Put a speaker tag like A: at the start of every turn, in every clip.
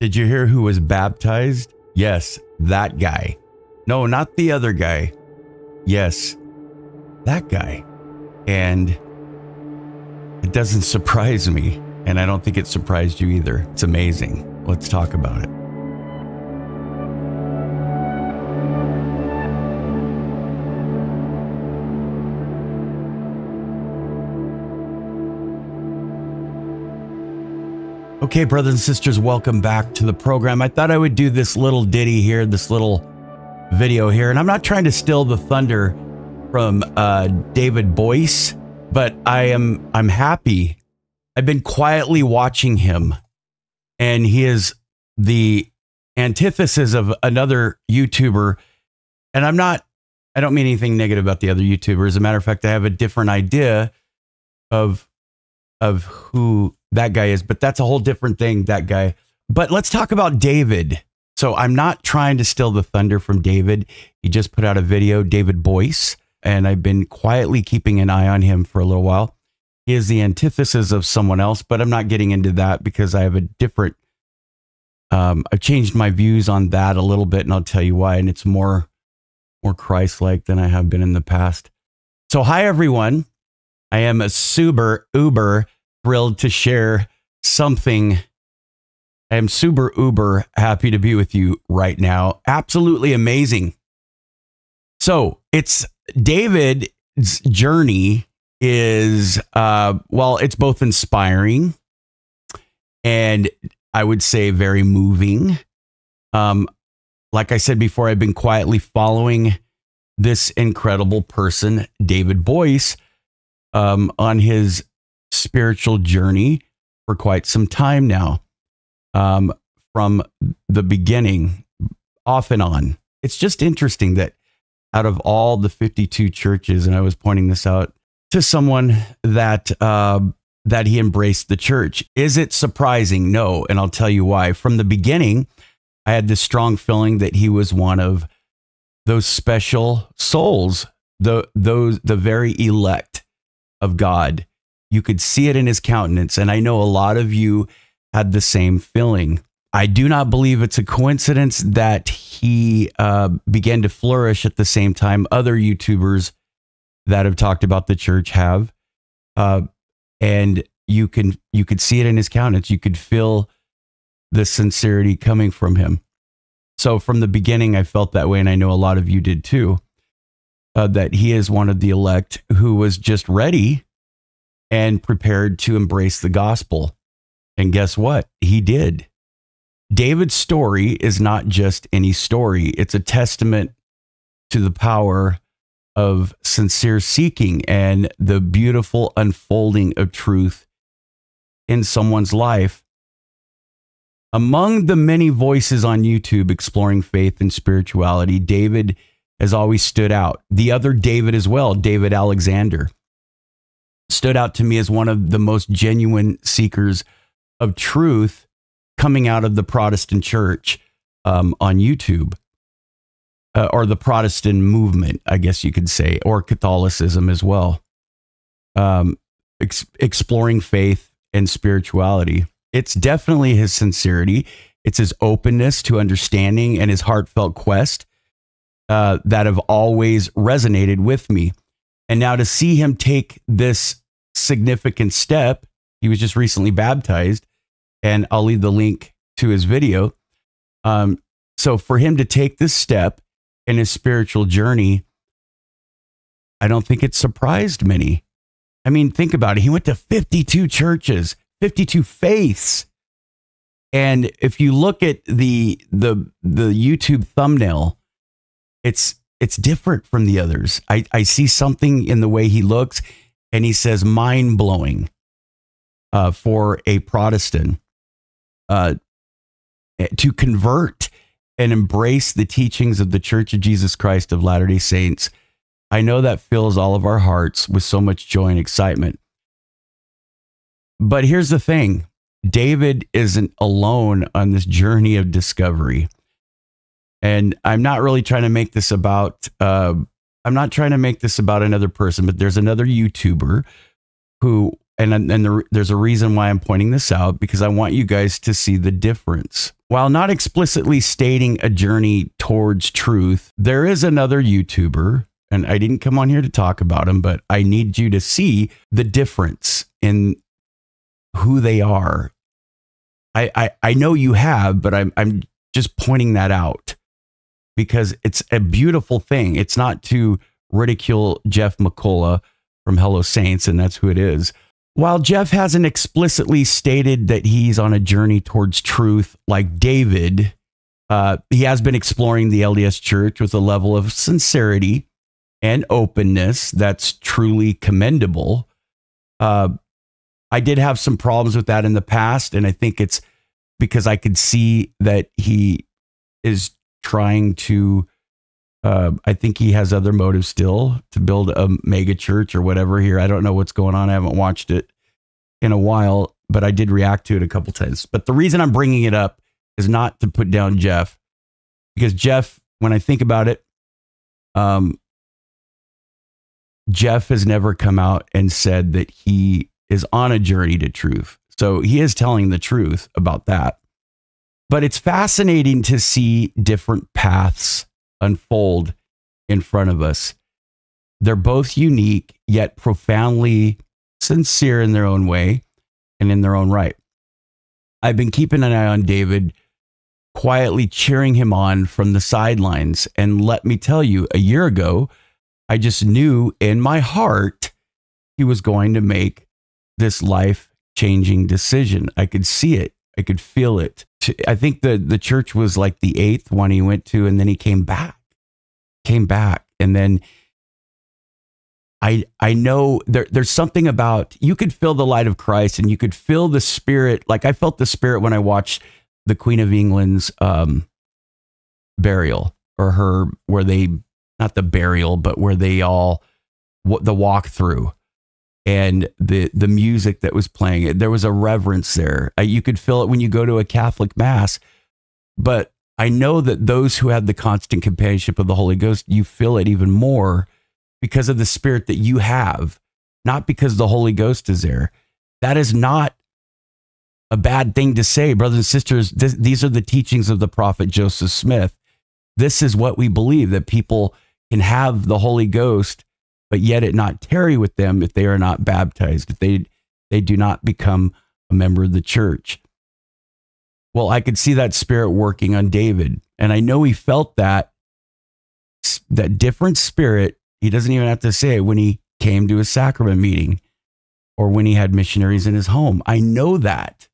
A: Did you hear who was baptized? Yes, that guy. No, not the other guy. Yes, that guy. And it doesn't surprise me. And I don't think it surprised you either. It's amazing. Let's talk about it. Okay, brothers and sisters, welcome back to the program. I thought I would do this little ditty here, this little video here, and I'm not trying to steal the thunder from uh, David Boice, but I am I'm happy. I've been quietly watching him, and he is the antithesis of another YouTuber. And I'm not. I don't mean anything negative about the other YouTubers. As a matter of fact, I have a different idea of of who that guy is, but that's a whole different thing, that guy. But let's talk about David. So I'm not trying to steal the thunder from David. He just put out a video, David Boice, and I've been quietly keeping an eye on him for a little while. He is the antithesis of someone else, but I'm not getting into that because I have a different um, I've changed my views on that a little bit, and I'll tell you why. And it's more more Christ-like than I have been in the past. So, hi everyone. I am a super uber thrilled to share something. I am super uber happy to be with you right now. Absolutely amazing. So it's David's journey is uh well, it's both inspiring and I would say very moving. Um, like I said before, I've been quietly following this incredible person, David Boice, um, on his spiritual journey for quite some time now. Um, from the beginning, off and on. It's just interesting that out of all the 52 churches, and I was pointing this out to someone that uh, that he embraced the church. Is it surprising? No, and I'll tell you why. From the beginning, I had this strong feeling that he was one of those special souls, the those the very elect of God you could see it in his countenance. And I know a lot of you had the same feeling. I do not believe it's a coincidence that he uh, began to flourish at the same time other YouTubers that have talked about the church have. Uh, and you can you could see it in his countenance. You could feel the sincerity coming from him. So from the beginning, I felt that way, and I know a lot of you did too. Uh, that he is one of the elect who was just ready and prepared to embrace the gospel. And guess what? He did. David's story is not just any story, it's a testament to the power of sincere seeking and the beautiful unfolding of truth in someone's life. Among the many voices on YouTube exploring faith and spirituality, David has always stood out. The other David as well, David Alexander stood out to me as one of the most genuine seekers of truth coming out of the Protestant church um, on YouTube. Uh, or the Protestant movement, I guess you could say, or Catholicism as well. Um, ex- exploring faith and spirituality. It's definitely his sincerity. It's his openness to understanding and his heartfelt quest uh, that have always resonated with me. And now to see him take this significant step, he was just recently baptized, and I'll leave the link to his video. Um, so for him to take this step in his spiritual journey, I don't think it surprised many. I mean, think about it. He went to 52 churches, 52 faiths. And if you look at the the the YouTube thumbnail, it's it's different from the others. I, I see something in the way he looks, and he says mind blowing uh, for a Protestant uh, to convert and embrace the teachings of the Church of Jesus Christ of Latter day Saints. I know that fills all of our hearts with so much joy and excitement. But here's the thing David isn't alone on this journey of discovery. And I'm not really trying to make this about, uh, I'm not trying to make this about another person, but there's another YouTuber who, and, and the, there's a reason why I'm pointing this out because I want you guys to see the difference. while not explicitly stating a journey towards truth, there is another YouTuber, and I didn't come on here to talk about him, but I need you to see the difference in who they are. I, I, I know you have, but I'm, I'm just pointing that out because it's a beautiful thing. It's not to ridicule Jeff McCullough from Hello Saints, and that's who it is. While Jeff hasn't explicitly stated that he's on a journey towards truth like David, uh, he has been exploring the LDS church with a level of sincerity and openness that's truly commendable. Uh, I did have some problems with that in the past, and I think it's because I could see that he is trying to. Uh, I think he has other motives still to build a mega church or whatever here. I don't know what's going on. I haven't watched it in a while, but I did react to it a couple times. But the reason I'm bringing it up is not to put down Jeff, because Jeff, when I think about it, um, Jeff has never come out and said that he is on a journey to truth. So he is telling the truth about that. But it's fascinating to see different paths unfold in front of us. They're both unique, yet profoundly sincere in their own way and in their own right. I've been keeping an eye on David, quietly cheering him on from the sidelines. And let me tell you, a year ago, I just knew in my heart he was going to make this life changing decision. I could see it. I could feel it. I think the the church was like the eighth one he went to, and then he came back, came back, and then I I know there there's something about you could feel the light of Christ, and you could feel the spirit. Like I felt the spirit when I watched the Queen of England's um, burial or her where they not the burial, but where they all what the walkthrough and the the music that was playing. There was a reverence there. You could feel it when you go to a Catholic mass, but I know that those who have the constant companionship of the Holy Ghost, you feel it even more because of the spirit that you have, not because the Holy Ghost is there. That is not a bad thing to say, brothers and sisters. These are the teachings of the prophet Joseph Smith. This is what we believe that people can have the Holy Ghost but yet it not tarry with them if they are not baptized, if they, they do not become a member of the church. Well, I could see that spirit working on David. And I know he felt that, that different spirit. He doesn't even have to say it when he came to a sacrament meeting or when he had missionaries in his home. I know that.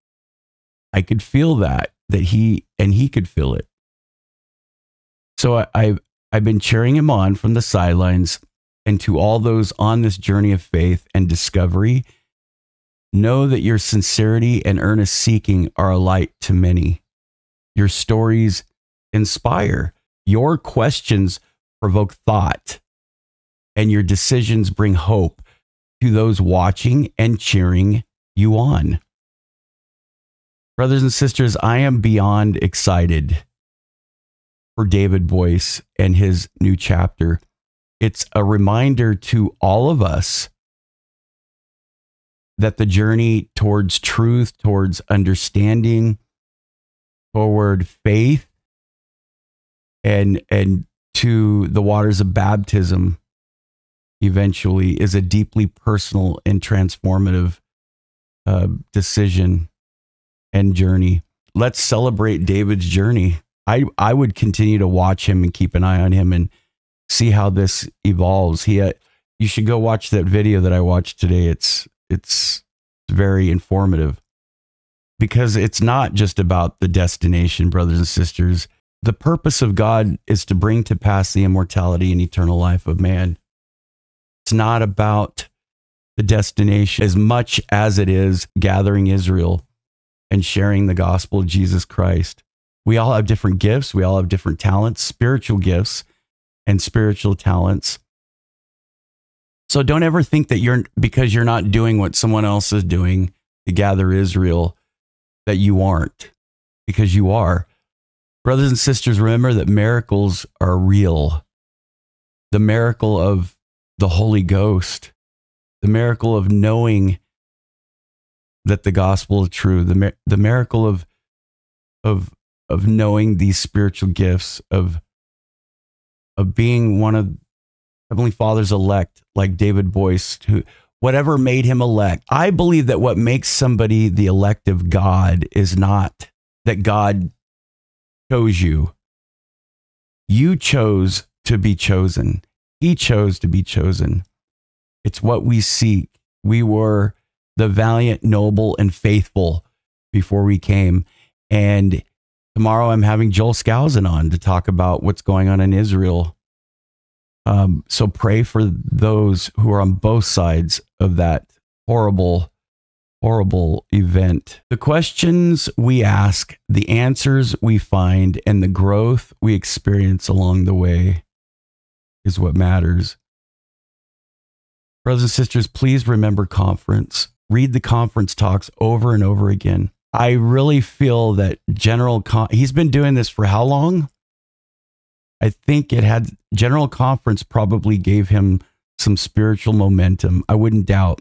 A: I could feel that, that he, and he could feel it. So I, I've, I've been cheering him on from the sidelines and to all those on this journey of faith and discovery, know that your sincerity and earnest seeking are a light to many. Your stories inspire, your questions provoke thought, and your decisions bring hope to those watching and cheering you on. Brothers and sisters, I am beyond excited for David Boice and his new chapter it's a reminder to all of us that the journey towards truth, towards understanding, toward faith, and and to the waters of baptism eventually is a deeply personal and transformative uh, decision and journey. Let's celebrate David's journey. I I would continue to watch him and keep an eye on him and see how this evolves. He, uh, you should go watch that video that I watched today. It's it's very informative because it's not just about the destination, brothers and sisters. The purpose of God is to bring to pass the immortality and eternal life of man. It's not about the destination as much as it is gathering Israel and sharing the gospel of Jesus Christ. We all have different gifts, we all have different talents, spiritual gifts and spiritual talents. So don't ever think that you're because you're not doing what someone else is doing to gather Israel that you aren't because you are. Brothers and sisters, remember that miracles are real. The miracle of the Holy Ghost, the miracle of knowing that the gospel is true, the, the miracle of, of of knowing these spiritual gifts of of being one of Heavenly Father's elect, like David Boice, who whatever made him elect. I believe that what makes somebody the elect of God is not that God chose you. You chose to be chosen. He chose to be chosen. It's what we seek. We were the valiant, noble, and faithful before we came. And tomorrow I'm having Joel Skousen on to talk about what's going on in Israel. Um, so pray for those who are on both sides of that horrible, horrible event. The questions we ask, the answers we find, and the growth we experience along the way is what matters. Brothers and sisters, please remember conference. Read the conference talks over and over again. I really feel that General Con- he's been doing this for how long? I think it had General Conference probably gave him some spiritual momentum. I wouldn't doubt.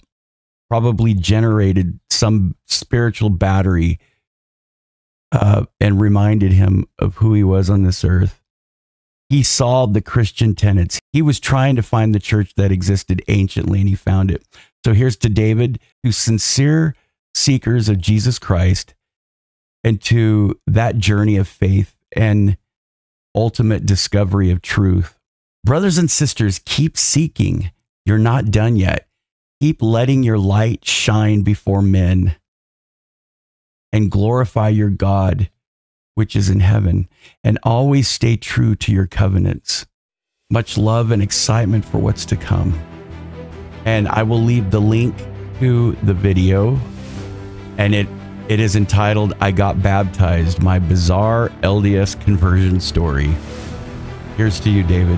A: Probably generated some spiritual battery uh, and reminded him of who he was on this earth. He saw the Christian tenets. He was trying to find the church that existed anciently and he found it. So here's to David, who's sincere seekers of Jesus Christ, and to that journey of faith and ultimate discovery of truth. Brothers and sisters, keep seeking. You're not done yet. Keep letting your light shine before men and glorify your God which is in heaven, and always stay true to your covenants. Much love and excitement for what's to come. And I will leave the link to the video, and it it is entitled I Got Baptized My Bizarre LDS Conversion Story. Here's to you, David.